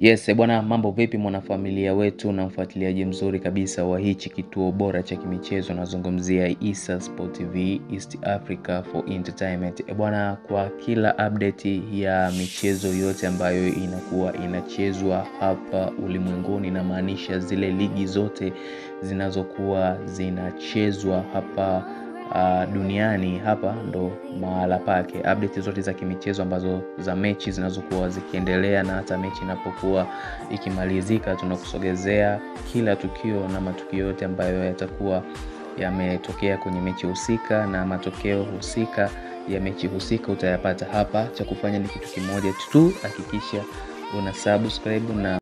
Yes, bwana mambo vipi mwanafamilia wetu na mfuatiliaji mzuri kabisa wa hichi kituo bora cha kimichezo nazungumzia Issa Sport TV East Africa for Entertainment. E bwana, kwa kila update ya michezo yote ambayo inakuwa inachezwa hapa ulimwenguni, inamaanisha zile ligi zote zinazokuwa zinachezwa hapa uh, duniani hapa ndo mahala pake. Update zote za kimichezo ambazo za mechi zinazokuwa zikiendelea na hata mechi inapokuwa ikimalizika, tunakusogezea kila tukio na matukio yote ambayo yatakuwa yametokea kwenye mechi husika na matokeo husika ya mechi husika utayapata hapa. Cha kufanya ni kitu kimoja tu, hakikisha una subscribe na